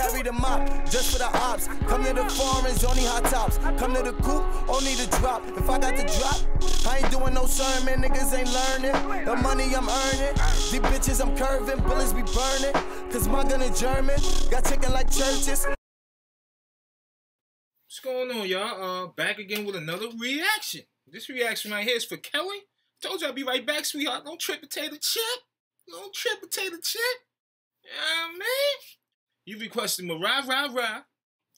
carry the mop just for the ops. Come to the foreigns, only hot tops. Come to the coop, only the drop. If I got the drop, I ain't doing no sermon. Niggas ain't learning. The money I'm earning. These bitches I'm curving, bullets be burning. Cause my gun is German. Got chicken like churches. What's going on, y'all? Uh, back again with another reaction. This reaction right here is for Kelly. Told you I'd be right back, sweetheart. Don't trip potato chip. Don't trip potato chip. Yeah, man. You requested Mariah Rah Rah,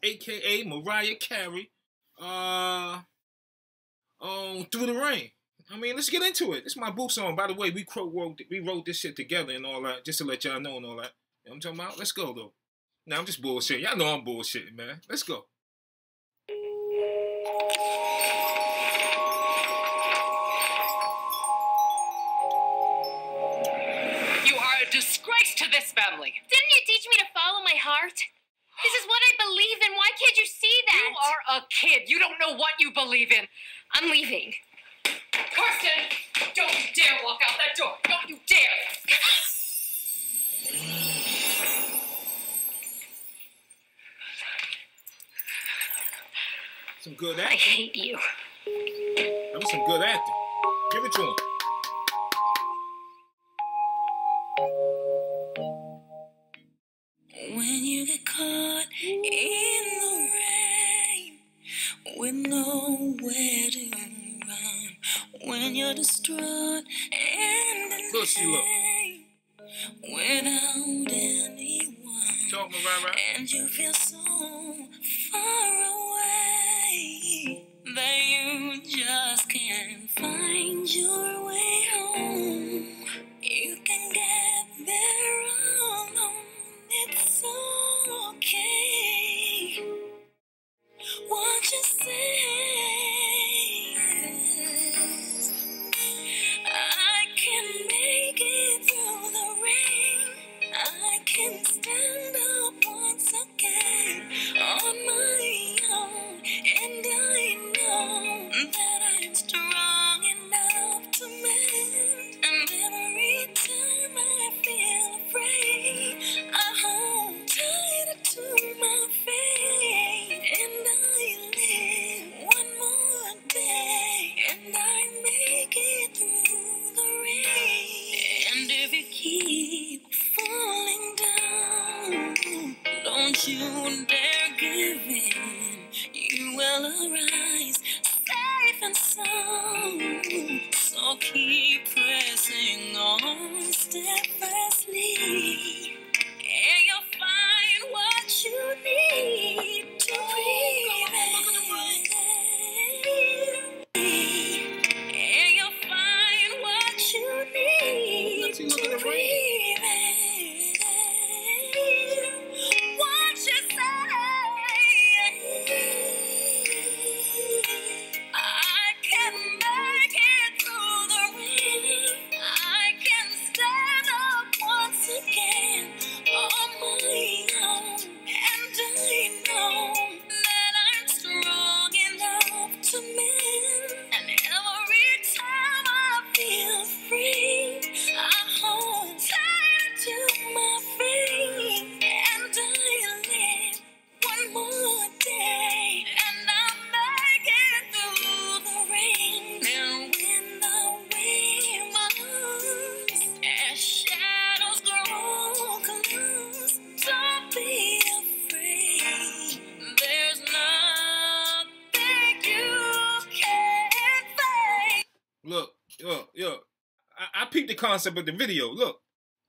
aka Mariah Carey. Uh, um, Through the Rain. I mean, let's get into it. This is my boo song. By the way, we wrote we wrote this shit together and all that, just to let y'all know and all that. You know what I'm talking about? Let's go though. Now I'm just bullshit. Y'all know I'm bullshitting, man. Let's go. You are a disgrace to this family. Didn't you teach me to follow heart? This is what I believe in. Why can't you see that? You are a kid. You don't know what you believe in. I'm leaving. Karsten, don't you dare walk out that door. Don't you dare. Some good acting. I hate you. That was some good acting. Give it to him. When you're distraught and Look, pain without anyone, Talk, Mariah Rah. and you feel so far away that you just can't find your can stand up once again on my own, and I dare. You will arise safe and sound. So keep pressing on steadfastly. The concept of the video. Look,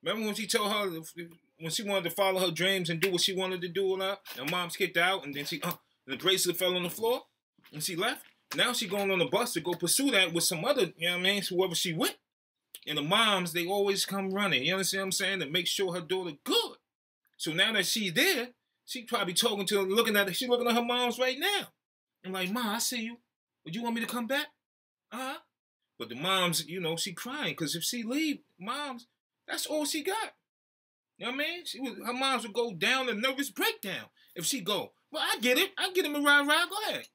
remember when she told her when she wanted to follow her dreams and do what she wanted to do, and her, and mom's kicked out, and then she, uh, bracelet fell on the floor, and she left. Now she going on the bus to go pursue that with some other, you know what I mean, whoever she with. And the moms, they always come running. You understand what I'm saying? To make sure her daughter good. So now that she's there, she probably talking to her, looking at her. She looking at her moms right now. I'm like, Ma, I see you. Would you want me to come back? Uh-huh. But the moms, you know, she crying because if she leave, moms, that's all she got. You know what I mean? She would, her moms would go down a nervous breakdown if she go. Well, I get it. I get it, Mariah Rah. Go ahead.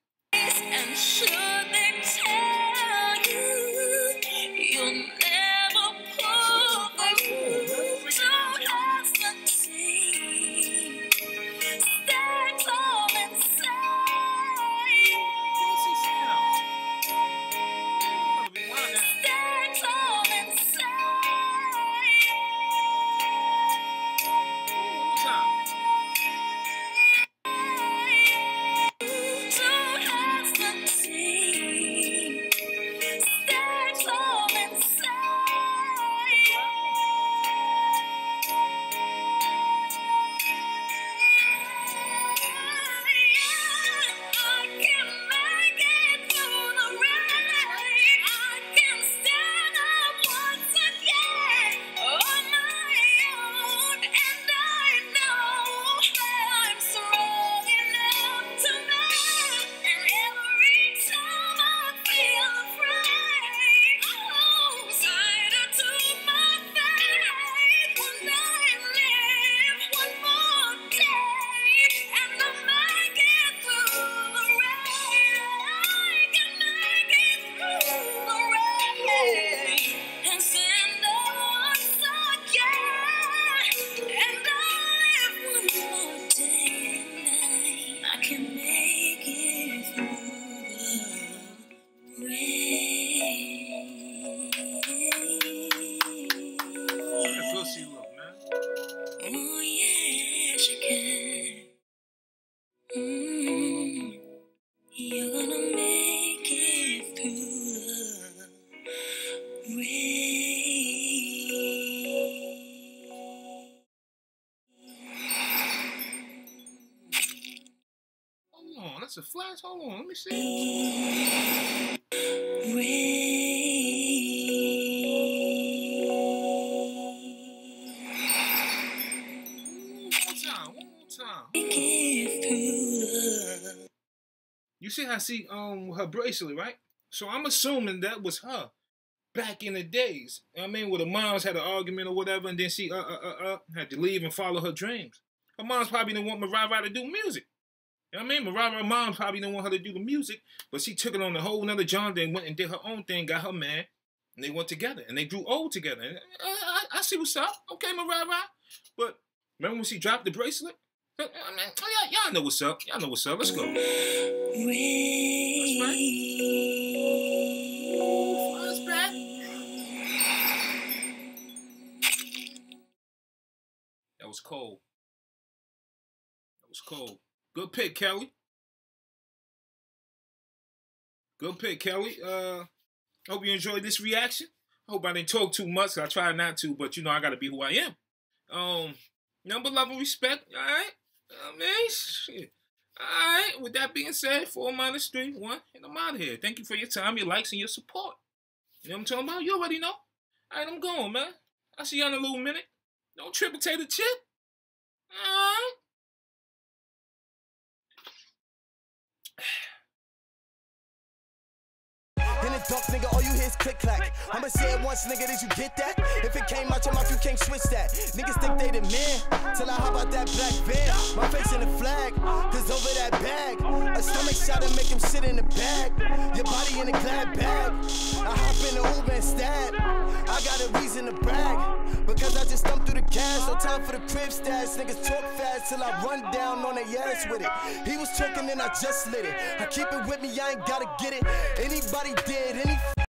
That's a flash. Hold on, let me see. Time, one more time. You see how I see um her bracelet, right? So I'm assuming that was her back in the days. I mean, where the moms had an argument or whatever, and then she uh uh uh, uh had to leave and follow her dreams. Her mom's probably didn't want Mariah to do music. You know what I mean? Mariah's mom probably didn't want her to do the music, but she took it on a whole nother genre and went and did her own thing, got her man, and they went together and they grew old together. And I, I, I see what's up. Okay, Mariah. But remember when she dropped the bracelet? Uh, uh, I mean, oh, y'all, y'all know what's up. Y'all know what's up. Let's go. Flies back. That was cold. That was cold. Good pick, Kelly. Good pick, Kelly. Uh, hope you enjoyed this reaction. Hope I didn't talk too much. I tried not to, but you know I gotta be who I am. Um, number love and respect. All right. I mean, shit. All right. With that being said, four minus three, one, and I'm out of here. Thank you for your time, your likes, and your support. You know what I'm talking about? You already know. All right, I'm going, man. I'll see you in a little minute. Don't trip take the chip. All right. Dark, nigga, all you hear is click clack. I'ma say it once, nigga, did you get that? If it came out your mouth, you can't switch that. Niggas think they the man, till I hop out that black van. My face in the flag, cause over that bag, a stomach shot to make him sit in the bag. Your body in a glad bag. I hop in the Uber and stab. I got a reason to brag, because I just thumped through the cash. No time for the crib stats. Niggas talk fast till I run down on their ass with it. He was talking and I just lit it. I keep it with me, I ain't gotta get it. Anybody did any